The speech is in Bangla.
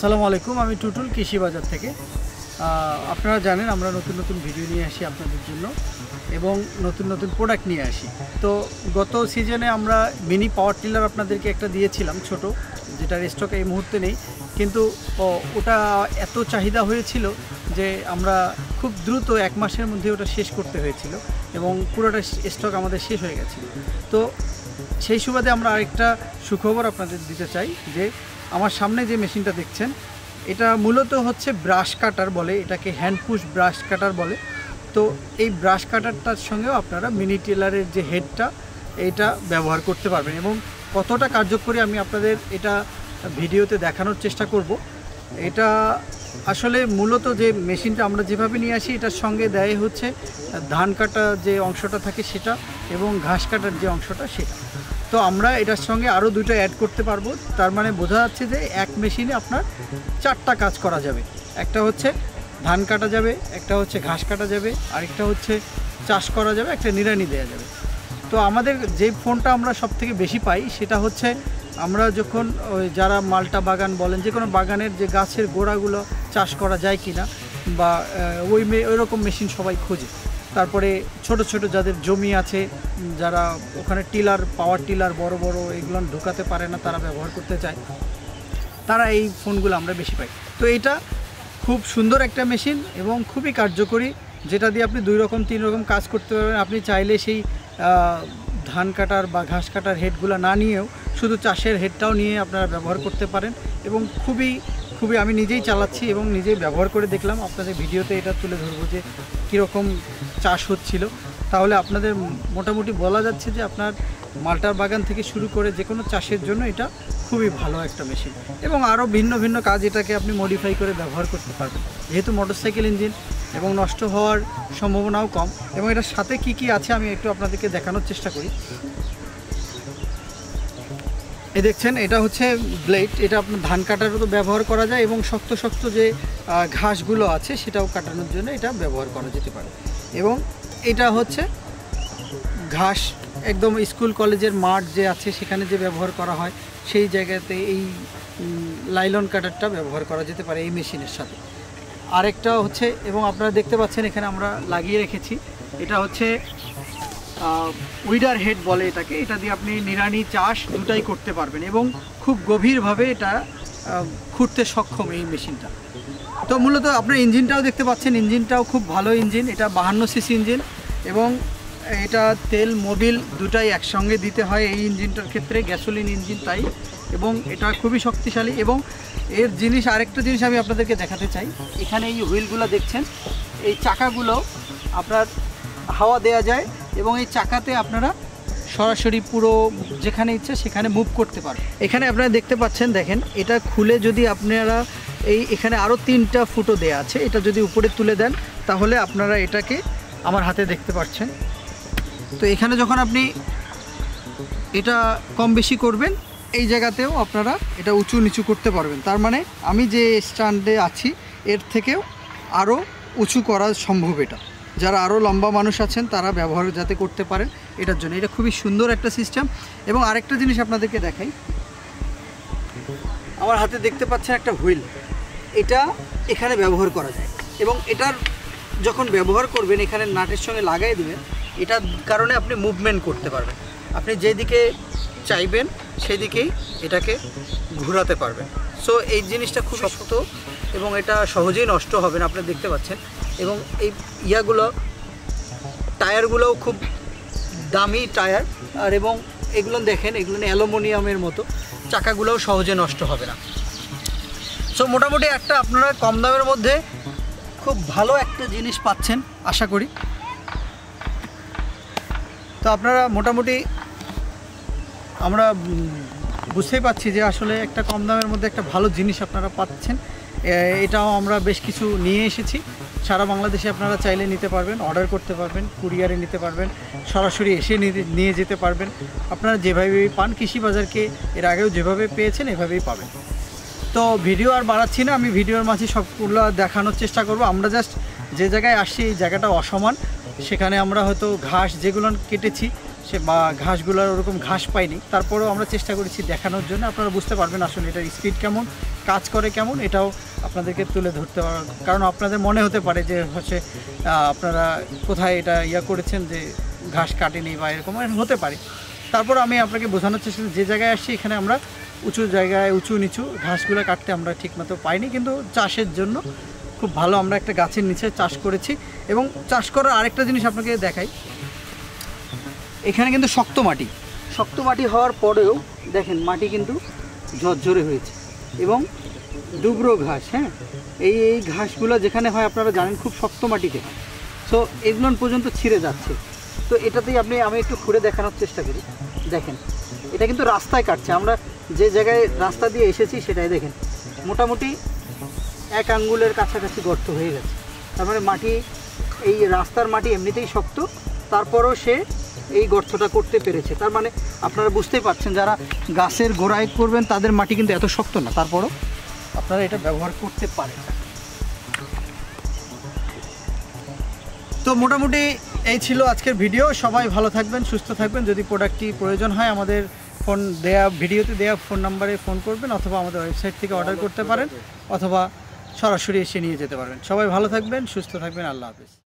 আসসালামু আলাইকুম, আমি টুটুল কৃষি বাজার থেকে। আপনারা জানেন আমরা নতুন নতুন ভিডিও নিয়ে আসি আপনাদের জন্য এবং নতুন নতুন প্রোডাক্ট নিয়ে আসি। তো গত সিজনে আমরা মিনি পাওয়ার টিলার আপনাদেরকে একটা দিয়েছিলাম ছোট, যেটার স্টক এই মুহূর্তে নেই। কিন্তু ওটা এত চাহিদা হয়েছিল যে আমরা খুব দ্রুত এক মাসের মধ্যে ওটা শেষ করতে হয়েছিল এবং পুরোটা স্টক আমাদের শেষ হয়ে গেছিল। তো সেই সুবাদে আমরা আরেকটা সুখবর আপনাদের দিতে চাই, যে আমার সামনে যে মেশিনটা দেখছেন, এটা মূলত হচ্ছে ব্রাশ কাটার বলে, এটাকে হ্যান্ড পুশ ব্রাশ কাটার বলে। তো এই ব্রাশ কাটারটার সঙ্গেও আপনারা মিনি টেলারের যে হেডটা এটা ব্যবহার করতে পারবেন এবং কতটা কার্যকরী আমি আপনাদের এটা ভিডিওতে দেখানোর চেষ্টা করব। এটা আসলে মূলত যে মেশিনটা আমরা যেভাবে নিয়ে আসি, এটার সঙ্গে দেয় হচ্ছে ধান কাটা যে অংশটা থাকে সেটা এবং ঘাস কাটার যে অংশটা সেটা। তো আমরা এটার সঙ্গে আরও দুটো অ্যাড করতে পারব। তার মানে বোঝা যাচ্ছে যে এক মেশিনে আপনার চারটা কাজ করা যাবে। একটা হচ্ছে ধান কাটা যাবে, একটা হচ্ছে ঘাস কাটা যাবে, আরেকটা হচ্ছে চাষ করা যাবে, একটা নিড়ানি দেওয়া যাবে। তো আমাদের যে ফোনটা আমরা সব থেকে বেশি পাই সেটা হচ্ছে আমরা যখন ওই যারা মালটা বাগান বলেন যে কোনো বাগানের যে গাছের গোড়াগুলো চাষ করা যায় কি না বা ওই ওই রকম মেশিন সবাই খোঁজে। তারপরে ছোট ছোট যাদের জমি আছে, যারা ওখানে টিলার, পাওয়ার টিলার বড় বড় এগুলো ঢোকাতে পারে না, তারা ব্যবহার করতে চায়। তারা এই ফোনগুলো আমরা বেশি পাই। তো এটা খুব সুন্দর একটা মেশিন এবং খুবই কার্যকরী, যেটা দিয়ে আপনি দুই রকম, তিন রকম কাজ করতে পারবেন। আপনি চাইলে সেই ধান কাটার বা ঘাস কাটার হেডগুলো না নিয়েও শুধু চাষের হেডটাও নিয়ে আপনারা ব্যবহার করতে পারেন এবং খুবই খুবই আমি নিজেই চালাচ্ছি এবং নিজেই ব্যবহার করে দেখলাম। আপনাদের ভিডিওতে এটা তুলে ধরবো যে কীরকম চাষ হচ্ছিল। তাহলে আপনাদের মোটামুটি বলা যাচ্ছে যে আপনার মালটার বাগান থেকে শুরু করে যে কোনো চাষের জন্য এটা খুবই ভালো একটা মেশিন এবং আরও ভিন্ন ভিন্ন কাজ এটাকে আপনি মডিফাই করে ব্যবহার করতে পারবেন। যেহেতু মোটরসাইকেল ইঞ্জিন এবং নষ্ট হওয়ার সম্ভাবনাও কম। এবং এটার সাথে কি কি আছে আমি একটু আপনাদেরকে দেখানোর চেষ্টা করি। এই দেখছেন, এটা হচ্ছে ব্লেড এটা আপনার ধান কাটারও তো ব্যবহার করা যায় এবং শক্ত শক্ত যে ঘাসগুলো আছে সেটাও কাটানোর জন্য এটা ব্যবহার করা যেতে পারে। এবং এটা হচ্ছে ঘাস, একদম স্কুল কলেজের মাঠ যে আছে সেখানে যে ব্যবহার করা হয়, সেই জায়গাতে এই লাইলন কাটারটা ব্যবহার করা যেতে পারে এই মেশিনের সাথে। আরেকটা হচ্ছে, এবং আপনারা দেখতে পাচ্ছেন এখানে আমরা লাগিয়ে রেখেছি। এটা হচ্ছে উইডার হেড বলে এটাকে। এটা দিয়ে আপনি নিরানি চাষ দুটাই করতে পারবেন এবং খুব গভীরভাবে এটা খুঁড়তে সক্ষম এই মেশিনটা। তো মূলত আপনার ইঞ্জিনটাও দেখতে পাচ্ছেন, ইঞ্জিনটাও খুব ভালো ইঞ্জিন। এটা বাহান্ন সিসি ইঞ্জিন এবং এটা তেল, মোবিল দুটাই একসঙ্গে দিতে হয় এই ইঞ্জিনটার ক্ষেত্রে, গ্যাসোলিন ইঞ্জিন তাই। এবং এটা খুবই শক্তিশালী এবং এর জিনিস, আরেকটা জিনিস আমি আপনাদেরকে দেখাতে চাই। এখানে এই হুইলগুলো দেখছেন, এই চাকাগুলো আপনার হাওয়া দেওয়া যায় এবং এই চাকাতে আপনারা সরাসরি পুরো যেখানে ইচ্ছে সেখানে মুভ করতে পারেন এখানে আপনারা দেখতে পাচ্ছেন, দেখেন, এটা খুলে যদি আপনারা এই এখানে আরও তিনটা ফুটো দেয়া আছে, এটা যদি উপরে তুলে দেন, তাহলে আপনারা এটাকে আমার হাতে দেখতে পাচ্ছেন। তো এখানে যখন আপনি এটা কম বেশি করবেন, এই জায়গাতেও আপনারা এটা উঁচু নিচু করতে পারবেন। তার মানে আমি যে স্ট্যান্ডে আছি, এর থেকেও আরও উঁচু করা সম্ভব এটা। যারা আরও লম্বা মানুষ আছেন, তারা ব্যবহার যাতে করতে পারেন, এটার জন্য। এটা খুবই সুন্দর একটা সিস্টেম। এবং আরেকটা জিনিস আপনাদেরকে দেখাই। আমার হাতে দেখতে পাচ্ছেন একটা হুইল। এটা এখানে ব্যবহার করা যায়। এবং এটার যখন ব্যবহার করবেন, এখানে নাটের সঙ্গে লাগাই দিবেন এটার কারণে আপনি মুভমেন্ট করতে পারবেন। আপনি যেদিকে চাইবেন সেদিকেই এটাকে ঘোরাতে পারবেন। সো এই জিনিসটা খুব শক্ত এবং এটা সহজেই নষ্ট হবে না, আপনি দেখতে পাচ্ছেন। এবং এই ইয়াগুলো, টায়ারগুলোও খুব দামি টায়ার। আর এবং এগুলো দেখেন, এগুলো অ্যালুমিনিয়ামের মতো। চাকাগুলোও সহজে নষ্ট হবে না। সো মোটামুটি একটা আপনারা কম দামের মধ্যে খুব ভালো একটা জিনিস পাচ্ছেন, আশা করি। তো আপনারা মোটামুটি আমরা বুঝতেই পারছি যে আসলে একটা কম দামের মধ্যে একটা ভালো জিনিস আপনারা পাচ্ছেন। এটাও আমরা বেশ কিছু নিয়ে এসেছি। সারা বাংলাদেশে আপনারা চাইলে নিতে পারবেন, অর্ডার করতে পারবেন, কুরিয়ারে নিতে পারবেন, সরাসরি এসে নিয়ে যেতে পারবেন। আপনারা যেভাবেই পান কৃষি বাজারকে এর আগেও যেভাবে পেয়েছেন, এভাবেই পাবেন। তো ভিডিও আর বাড়াচ্ছি না, আমি ভিডিওর মাঝে সবগুলো দেখানোর চেষ্টা করব। আমরা জাস্ট যে জায়গায় আসছি, এই জায়গাটা অসমান। সেখানে আমরা হয়তো ঘাস যেগুলো কেটেছি, সে বা ঘাসগুলোর ওরকম ঘাস পাইনি। তারপরেও আমরা চেষ্টা করেছি দেখানোর জন্য। আপনারা বুঝতে পারবেন আসলে এটার স্পিড কেমন, কাজ করে কেমন, এটাও আপনাদেরকে তুলে ধরতে পার কারণ আপনাদের মনে হতে পারে যে হচ্ছে আপনারা কোথায় এটা ইয়া করেছেন যে ঘাস কাটেনি বা এরকম হতে পারে। তারপর আমি আপনাকে বোঝানোর চেষ্টা যে জায়গায় আসছি এখানে আমরা উঁচু জায়গায় উঁচু নিচু ঘাসগুলো কাটতে আমরা ঠিকমতো পাইনি। কিন্তু চাষের জন্য খুব ভালো আমরা একটা গাছের নিচে চাষ করেছি এবং চাষ করার আরেকটা জিনিস আপনাকে দেখাই। এখানে কিন্তু শক্ত মাটি। শক্ত মাটি হওয়ার পরেও দেখেন মাটি কিন্তু ঝরঝরে হয়েছে এবং ডুবরো ঘাস হ্যাঁ? এই এই ঘাসগুলো যেখানে হয় আপনারা জানেন খুব শক্ত মাটিতে। সো এগুলো পর্যন্ত ছিঁড়ে যাচ্ছে। তো এটাতেই আপনি, আমি একটু ঘুরে দেখানোর চেষ্টা করি। দেখেন, এটা কিন্তু রাস্তায় কাটছে। আমরা যে জায়গায় রাস্তা দিয়ে এসেছি সেটাই দেখেন। মোটামুটি এক আঙ্গুলের কাছাকাছি গর্ত হয়ে গেছে। তার মানে মাটি, এই রাস্তার মাটি এমনিতেই শক্ত, তারপরও সে এই গর্তটা করতে পেরেছে। তার মানে আপনারা বুঝতেই পারছেন, যারা গাছের গোড়ায় করবেন, তাদের মাটি কিন্তু এত শক্ত না। তারপরও আপনারা এটা ব্যবহার করতে পারেন। তো মোটামুটি এই ছিল আজকের ভিডিও। সবাই ভালো থাকবেন, সুস্থ থাকবেন। যদি প্রোডাক্টটি প্রয়োজন হয়, আমাদের ফোন দেয়া, ভিডিওতে দেয়া ফোন নাম্বারে ফোন করবেন, অথবা আমাদের ওয়েবসাইট থেকে অর্ডার করতে পারেন, অথবা সরাসরি এসে নিয়ে যেতে পারবেন। সবাই ভালো থাকবেন সুস্থ থাকবেন আল্লাহ হাফিজ।